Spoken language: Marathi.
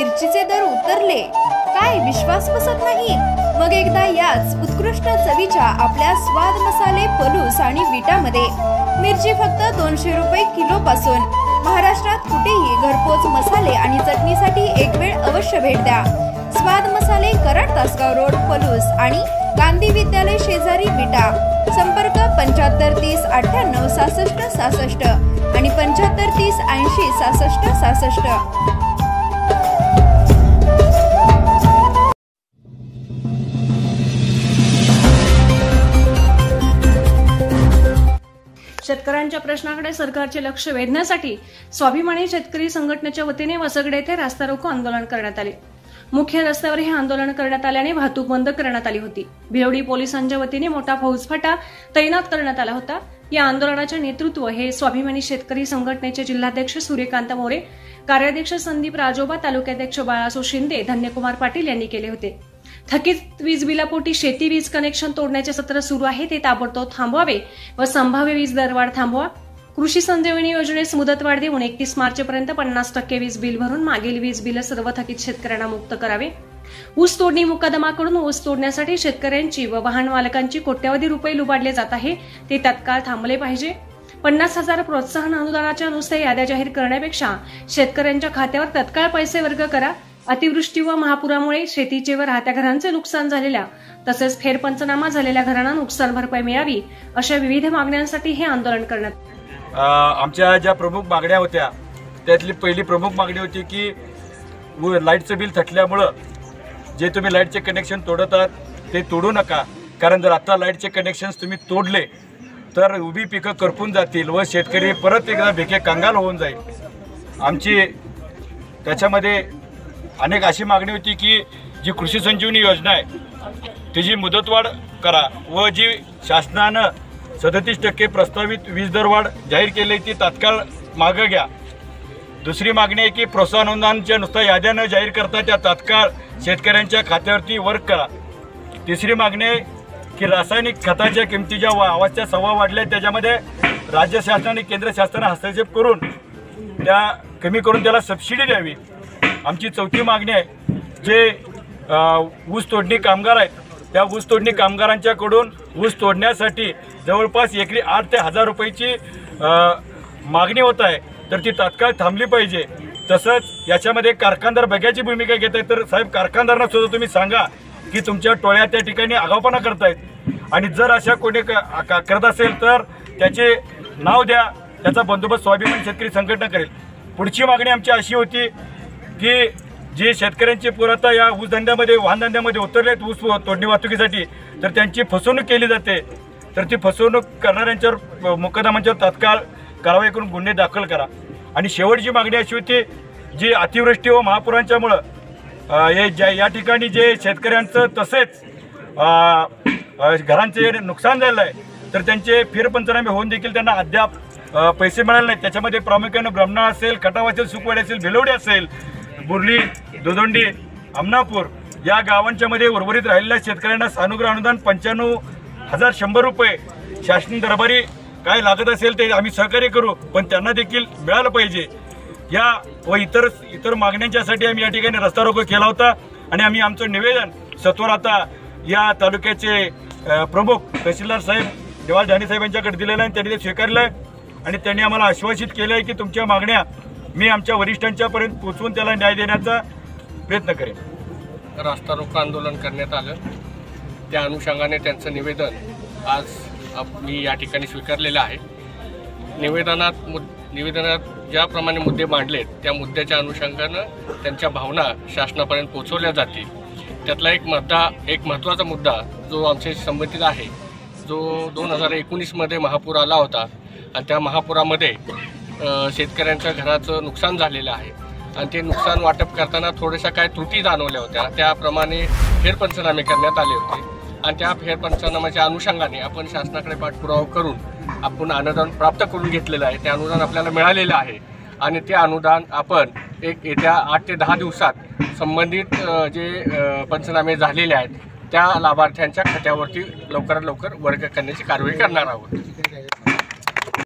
मिरचीचे दर उतरले. काय? विश्वास बसत नाही. मग एकदा याच उत्कृष्ट चवीच्या आपल्या स्वाद मसाले पलूस आणि विटामध्ये मिरची फक्त दोनशे रुपये किलो पासून महाराष्ट्रात कुठेही घरपोच मसाले आणि चटणीसाठी एक वेळ अवश्य भेट द्या. स्वाद मसाले कराड तासगाव रोड पलूस आणि गांधी विद्यालय शेजारी विटा. संपर्क पंच्याहत्तर तीस अठ्ठ्याण्णव सहासष्ट सहासष्ट आणि पंच्याहत्तर तीस ऐंशी सहासष्ट सहासष्ट. शेतकऱ्यांच्या प्रश्नाकडे सरकारचे लक्ष वेधण्यासाठी स्वाभिमानी शेतकरी संघटनेच्या वतीने वसगडे येथे रास्ता रोको आंदोलन करण्यात आले. मुख्य रस्त्यावर हे आंदोलन करण्यात आल्याने वाहतूक बंद करण्यात आली होती. भिवडी पोलिसांच्या वतीने मोठा फौजफाटा तैनात करण्यात आला होता. या आंदोलनाचे नेतृत्व हे स्वाभिमानी शेतकरी संघटनेचे जिल्हाध्यक्ष सूर्यकांत मोरे कार्याध्यक्ष संदीप राजोबा तालुकाध्यक्ष बाळासो शिंदे धन्यकुमार पाटील यांनी केले होते. थकीत वीज बिलापोटी शेती वीज कनेक्शन तोडण्याचे सत्र सुरू आहे ते ताबडतोब थांबवावे व संभाव्य वीज दरवाढ थांबवा. कृषी संजीवनी योजनेस मुदतवाढ देऊन एकतीस मार्चपर्यंत पन्नास टक्के वीज बिल भरून मागील वीज बिल सर्व थकीत शेतकऱ्यांना मुक्त करावे. ऊस तोडणी मुकादमाकडून ऊस तोडण्यासाठी शेतकऱ्यांची व वाहन मालकांची कोट्यवधी रुपये लुबाडले जात आहे ते तत्काळ थांबले पाहिजे. पन्नास हजार प्रोत्साहन अनुदानाच्या नुसत्या याद्या जाहीर करण्यापेक्षा शेतकऱ्यांच्या खात्यावर तत्काळ पैसे वर्ग करा. अतिवृष्टी व महापुरामुळे शेतीचे व राहत्या घरांचे नुकसान झालेल्या तसेच फेरपंचनामा झालेल्या घरांना नुकसान भरपाई मिळावी अशा विविध मागण्यांसाठी हे आंदोलन करण्यात आमच्या ज्या प्रमुख मागण्या होत्या त्यातली पहिली प्रमुख मागणी होती की व लाईटचं बिल थकल्यामुळं जे तुम्ही लाईटचे कनेक्शन तोडत आहात ते तोडू नका. कारण जर आता लाईटचे कनेक्शन्स तुम्ही तोडले तर उभी पिकं करपून जातील व शेतकरी परत एकदा भेके कंगाल होऊन जाईल. आमची त्याच्यामध्ये अनेक अशी मागणी होती की जी कृषी संजीवनी योजना आहे तिची मुदतवाढ करा व जी शासनानं सदतीस टक्के प्रस्तावित वीज दरवाढ जाहीर केली ती तात्काळ मागं घ्या. दुसरी मागणी आहे की प्रोत्साहन अनुदानच्या नुसत्या याद्या न जाहीर करता त्या तात्काळ शेतकऱ्यांच्या खात्यावरती वर्क करा. तिसरी मागणी आहे की रासायनिक खताच्या किमती ज्या वा- आवाजच्या सव्वा वाढल्या आहेत, त्याच्यामध्ये राज्य शासन आणि केंद्र शासनानं हस्तक्षेप करून त्या कमी करून त्याला सबसिडी द्यावी. आमची चौथी मागणी आहे. जे ऊस तोडणी कामगार आहेत त्या ऊस तोडणी कामगारांच्याकडून ऊस तोडण्यासाठी जवळपास एकरी आठ ते हजार रुपयाची मागणी होत आहे. तर ती तात्काळ थांबली पाहिजे. तसंच याच्यामध्ये कारखानदार बघ्याची भूमिका घेत आहेत. तर साहेब कारखानदारांना सुद्धा तुम्ही सांगा की तुमच्या टोळ्या त्या ठिकाणी आगावपणा करतायत. आणि जर अशा कोणी क- करत असेल तर त्याचे नाव द्या. त्याचा बंदोबस्त स्वाभिमान शेतकरी संघटना करेल. पुढची मागणी आमची अशी होती की जे शेतकऱ्यांचे पूर आता या ऊसधंद्यामध्ये वाहनधंद्यामध्ये उतरले आहेत उतरलेत ऊस तोडणी वाहतुकीसाठी तर त्यांची फसवणूक केली जाते. तर ती फसवणूक करणाऱ्यांच्यावर मुकदमांच्यावर तात्काळ कारवाई करून गुन्हे दाखल करा. आणि शेवटची मागणी अशी होती जी अतिवृष्टी व महापुरांच्यामुळं हे ज्या या ठिकाणी जे शेतकऱ्यांचं तसेच घरांचं घरांचे जे नुकसान झालं आहे तर त्यांचे फेरपंचनामे होऊन देखील त्यांना अद्याप पैसे मिळाले नाहीत. त्याच्यामध्ये प्रामुख्यानं ब्रह्मणा असेल खटाव असेल सुकवाडी असेल भिलवडी असेल बुर्ली दोदोंडी अमनापूर या गावांच्या मध्ये उर्वरित राहिलेल्या शेतकऱ्यांना सानुग्रह अनुदान पंच्याण्णव हजार शंभर रुपये. शासन दरबारी काय लागत असेल ते आम्ही सहकार्य करू पण त्यांना देखील मिळालं पाहिजे. या व इतर इतर मागण्यांच्यासाठी आम्ही या ठिकाणी रस्ता रोको केला होता आणि आम्ही आमचं निवेदन सत्वर आता या तालुक्याचे प्रमुख तहसीलदार साहेब देवाल ढाणे साहेब यांच्याकडे दिलेलं आहे त्यांनी ते स्वीकारलं आहे आणि त्यांनी आम्हाला आश्वासित केलं आहे की तुमच्या मागण्या मी आमच्या वरिष्ठांच्यापर्यंत पोचवून त्याला न्याय देण्याचा प्रयत्न करेन. रास्ता रोको आंदोलन करण्यात आलं. त्या अनुषंगाने त्यांचं निवेदन आज मी या ठिकाणी स्वीकारलेलं आहे. निवेदनात मुद निवेदनात ज्याप्रमाणे मुद्दे मांडलेत त्या मुद्द्याच्या अनुषंगानं त्यांच्या भावना शासनापर्यंत पोचवल्या जातील. त्यातला एक मुद्दा एक महत्त्वाचा मुद्दा जो आमच्या संबंधित आहे जो दोन हजार एकोणीसमध्ये महापूर आला होता. आणि त्या महापुरामध्ये शेतकऱ्यांच्या घराचं नुकसान झालेलं आहे. आणि ते नुकसान वाटप करताना थोड्याशा काय त्रुटी जाणवल्या होत्या. त्याप्रमाणे फेरपंचनामे करण्यात आले होते. आणि त्या फेरपंचनाम्याच्या अनुषंगाने आपण शासनाकडे पाठपुरावा करून आपण अनुदान प्राप्त करून घेतलेलं आहे. ते अनुदान आपल्याला मिळालेलं आहे. आणि ते अनुदान आपण एक येत्या आठ ते दहा दिवसात संबंधित जे पंचनामे झालेले आहेत त्या लाभार्थ्यांच्या खात्यावरती लवकरात लवकर वर्ग करण्याची कारवाई करणार आहोत.